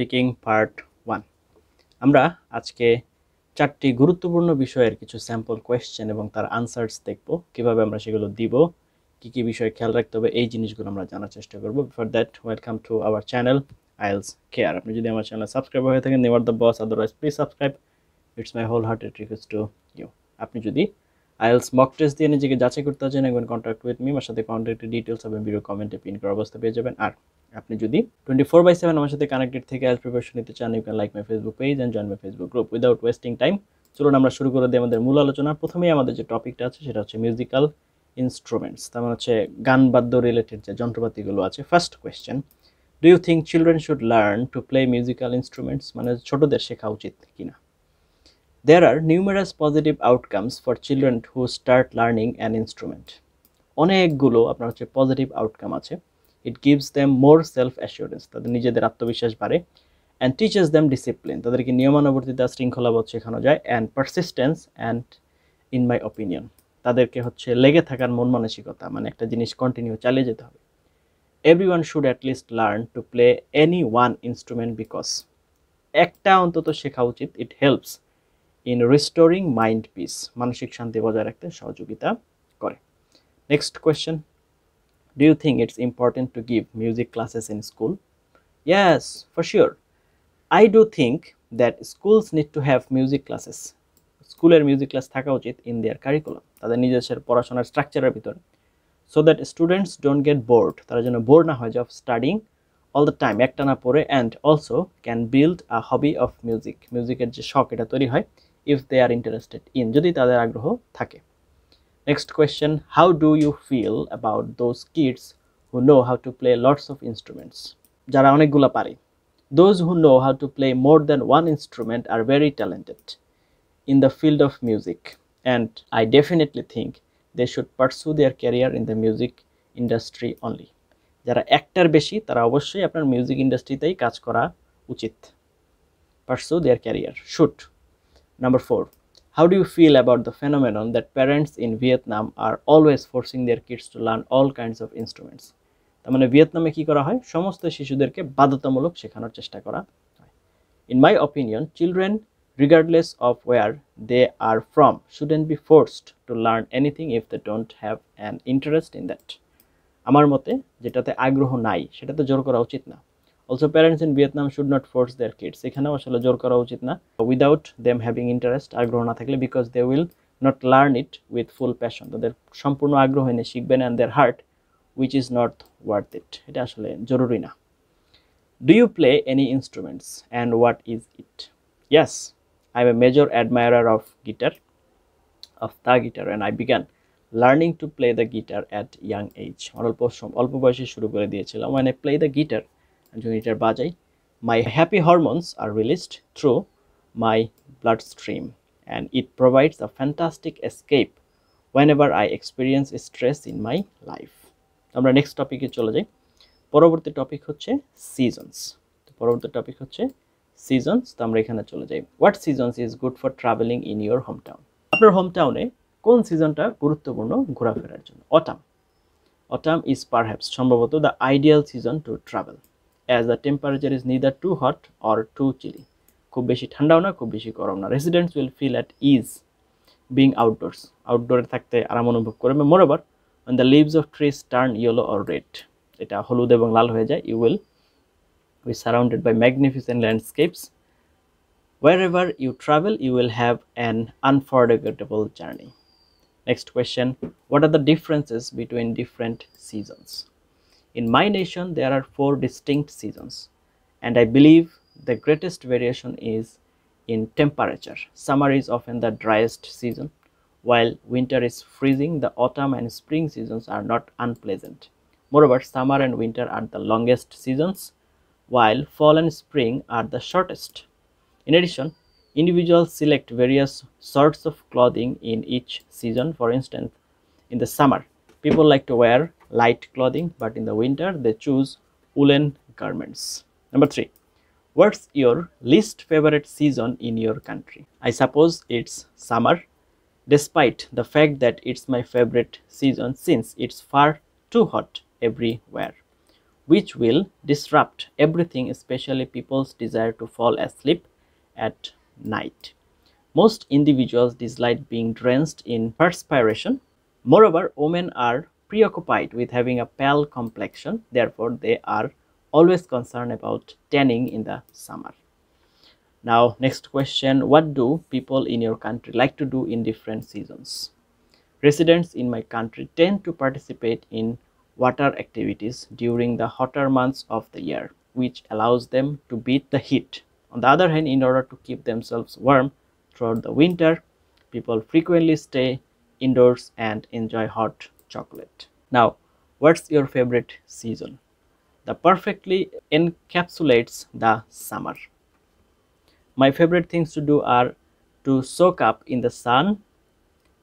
Speaking part one আমরা আজকে চারটি গুরুত্বপূর্ণ বিষয়ের কিছু স্যাম্পল কোয়েশ্চেন এবং তার আনসার্স দেখব। কীভাবে আমরা সেগুলো দিব, কি কি বিষয়ে খেয়াল রাখতে হবে, এই জিনিসগুলো আমরা জানার চেষ্টা করব। For that welcome to our channel IELTS care আপনি যদি আমার চ্যানেল সাবস্ক্রাইব হয়ে থাকেন নেওয়ার the boss otherwise please subscribe it's my whole hearted request to you আপনি যদি আইএলস মক টেস্ট দিয়ে নিজেকে যাচাই করতে চান, একবার কন্ট্যাক্ট উইথ মি আমার সাথে কন্ট্যাক্টের ডিটেলস হবে ভিডিও কমেন্টে পিন করার অবস্থা পেয়ে যাবেন। আর আপনি যদি টোয়েন্টি ফোর বাই সেভেন আমার সাথে কানেক্টেড থেকে আইএলস প্রিপারেশন নিতে চান you can like my Facebook page and join my Facebook group without wasting time চলুন আমরা শুরু করে দিই আমাদের মূল আলোচনা। প্রথমেই আমাদের যে টপিকটা আছে, সেটা হচ্ছে মিউজিক্যাল ইনস্ট্রুমেন্টস তার মানে হচ্ছে গান বাদ্য রিলেটেড যে যন্ত্রপাতিগুলো আছে। First question do you think children should learn to play musical instruments মানে ছোটোদের শেখা উচিত কিনা? There are numerous positive outcomes for children who start learning an instrument অনেকগুলো আপনার হচ্ছে পজিটিভ আউটকাম আছে। It gives them more self assurance তাদের নিজেদের আত্মবিশ্বাস বাড়ে অ্যান্ড টিচার্স দেম ডিসিপ্লিন তাদেরকে নিয়মানুবর্তিতা শৃঙ্খলাবোধ শেখানো যায় and persistence and in my opinion তাদেরকে হচ্ছে লেগে থাকার মন মানসিকতা মানে একটা জিনিস কন্টিনিউ চালিয়ে যেতে হবে। Every one should at least learn to play any one instrument because একটা অন্তত শেখা উচিত it helps in restoring mind peace মানসিক শান্তি বজায় রাখতে সহযোগিতা করে। Next question do you think it's important to give music classes in school yes for sure I do think that schools need to have music classes স্কুলের music class থাকা উচিত in their curriculum তাদের নিজস্ব পড়াশোনার স্ট্রাকচারের ভিতরে so that students don't get bored তারা যেন বোর না হয় যে of studying all the time একটা না পড়ে and also can build a hobby of music মিউজিকের যে শখ, এটা তৈরি হয় if they are interested in যদি তাদের আগ্রহ থাকে। Next question, how do you feel about those kids who know how to play lots of instruments? Those who know how to play more than one instrument are very talented in the field of music and I definitely think they should pursue their career in the music industry only. যারা একটার বেশি তারা অবশ্যই আপনার music ইন্ডাস্ট্রিতেই কাজ করা উচিত pursue their career shoot number four how do you feel about the phenomenon that parents in Vietnam are always forcing their kids to learn all kinds of instruments? তার মানে ভিয়েতনামে কি করা হয়? সমস্ত শিশুদেরকে বাধ্যতামূলক শেখানোর চেষ্টা করা হয়। In my opinion children regardless of where they are from shouldn't be forced to learn anything if they don't have an interest in that আমার মতে, যেটাতে আগ্রহ নাই, সেটাতে জোর করা উচিত না। Also parents in Vietnam should not force their kids এখানেও আসলে জোর করা উচিত না। উইদাউট দেম হ্যাভিং ইন্টারেস্ট আগ্রহ না থাকলে because they will not learn it with full passion তাদের সম্পূর্ণ আগ্রহ এনে শিখবেন and their heart which is not worth it এটা আসলে জরুরি না। Do you play any instruments and what is it yes I am a major admirer of guitar of the guitar and I began learning to play the guitar at young age অল্প অল্প বয়সে শুরু করে দিয়েছিলাম। I play the guitar যখন guitar বাজাই। My happy hormones are released through my bloodstream and it provides a fantastic escape whenever I experience stress in my life আমরা next টপিকে চলে যাই। পরবর্তী টপিক হচ্ছে সিজনস তো পরবর্তী টপিক হচ্ছে সিজনস তো আমরা এখানে চলে যাই। What seasons is good for travelling in your home town আপনার হোম টাউনে কোন সিজনটা গুরুত্বপূর্ণ ঘোরাফেরার জন্য? অটাম অটাম ইজ পারহ্যাপস সম্ভবত the ideal season to travel as the temperature is neither too hot or too chilly খুব বেশি ঠান্ডাও না, খুব বেশি গরম না। Residents will feel at ease being outdoors আউটডোরে থাকতে আরাম অনুভব করবে। Moreover on the leaves of trees turn yellow or red এটা হলুদ এবং লাল হয়ে যায় you will be surrounded by magnificent landscapes ever you travel you will have an unforgettable journey next question what are the differences between different seasons In my nation, there are four distinct seasons, and I believe the greatest variation is in temperature. Summer is often the driest season, while winter is freezing. The autumn and spring seasons are not unpleasant. Moreover, summer and winter are the longest seasons, while fall and spring are the shortest. In addition, individuals select various sorts of clothing in each season. For instance, in the summer, people like to wear light clothing but in the winter they choose woolen garments number 3 what's your least favorite season in your country i suppose it's summer despite the fact that it's my favorite season since it's far too hot everywhere which will disrupt everything, especially people's desire to fall asleep at night. Most individuals dislike being drenched in perspiration. Moreover, women are preoccupied with having a pale complexion, therefore, they are always concerned about tanning in the summer. Now, next question What do people in your country like to do in different seasons? Residents in my country tend to participate in water activities during the hotter months of the year, which allows them to beat the heat. On the other hand, in order to keep themselves warm throughout the winter, people frequently stay indoors and enjoy hot chocolate. Now, what's your favorite season? The perfectly encapsulates the summer. My favorite things to do are to soak up in the sun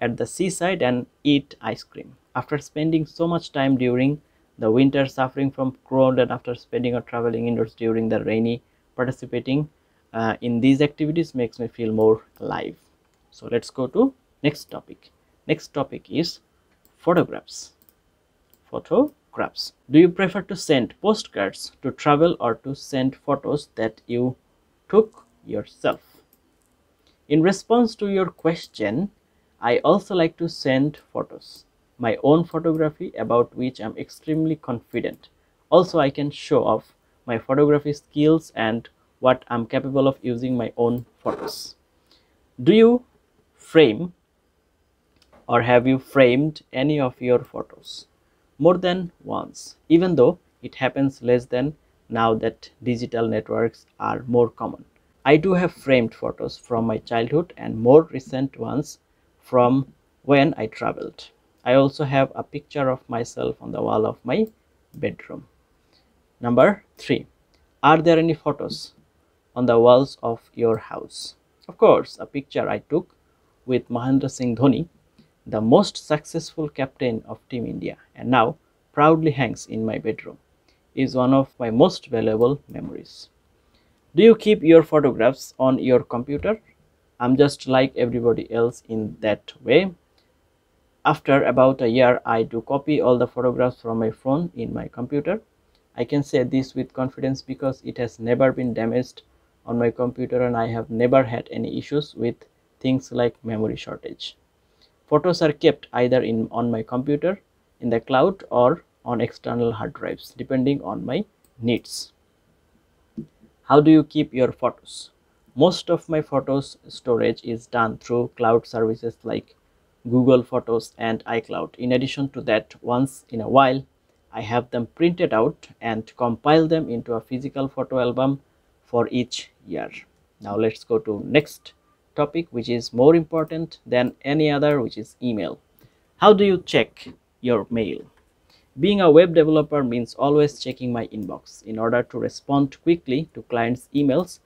at the seaside and eat ice cream. After spending so much time during the winter suffering from cold and after spending or traveling indoors during the rainy, participating uh, in these activities makes me feel more alive. So let's go to next topic. Next topic is photographs. Photographs. Do you prefer to send postcards to travel or to send photos that you took yourself? In response to your question, I also like to send photos, my own photography about which I'm extremely confident. Also, I can show off my photography skills and what I'm capable of using my own photos. Do you frame or have you framed any of your photos? More than once, even though it happens less than now that digital networks are more common. I do have framed photos from my childhood and more recent ones from when I traveled. I also have a picture of myself on the wall of my bedroom. Number three, are there any photos on the walls of your house? Of course, a picture I took with Mahendra Singh Dhoni, the most successful captain of Team India and now proudly hangs in my bedroom, is one of my most valuable memories. Do you keep your photographs on your computer I'm just like everybody else in that way. After about a year, I do copy all the photographs from my phone in my computer. I can say this with confidence because it has never been damaged on my computer and I have never had any issues with things like memory shortage. Photos are kept either in on my computer, in the cloud or on external hard drives depending on my needs. How do you keep your photos? most of my photos storage is done through cloud services like Google Photos and iCloud. In addition to that, once in a while, I have them printed out and compile them into a physical photo album for each year. Now let's go to next topic which is more important than any other which is email. How do you check your mail? Being a web developer means always checking my inbox. In order to respond quickly to clients' emails,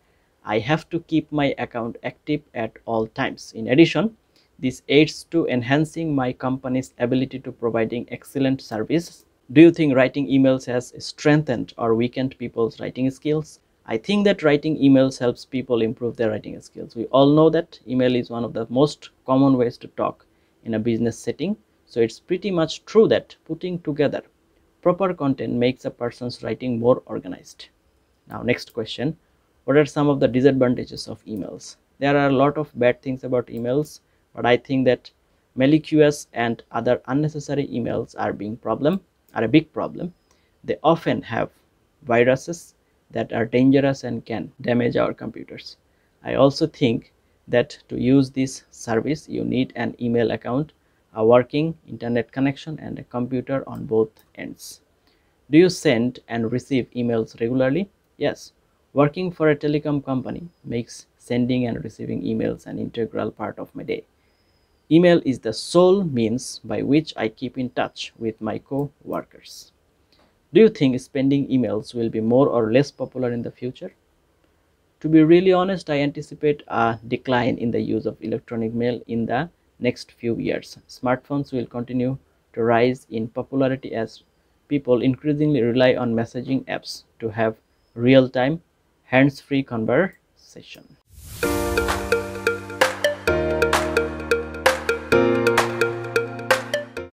I have to keep my account active at all times. In addition, this aids to enhancing my company's ability to providing excellent service. Do you think writing emails has strengthened or weakened people's writing skills? I think that writing emails helps people improve their writing skills. We all know that email is one of the most common ways to talk in a business setting. So it's pretty much true that putting together proper content makes a person's writing more organized. Now next question what are some of the disadvantages of emails there are a lot of bad things about emails but i think that malicious and other unnecessary emails are being problem are a big problem they often have viruses that are dangerous and can damage our computers i also think that to use this service you need an email account a working internet connection and a computer on both ends do you send and receive emails regularly yes Working for a telecom company makes sending and receiving emails an integral part of my day. Email is the sole means by which I keep in touch with my co-workers. Do you think spending emails will be more or less popular in the future? To be really honest, I anticipate a decline in the use of electronic mail in the next few years. Smartphones will continue to rise in popularity as people increasingly rely on messaging apps to have real-time hands-free conversation